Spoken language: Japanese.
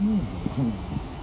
うん。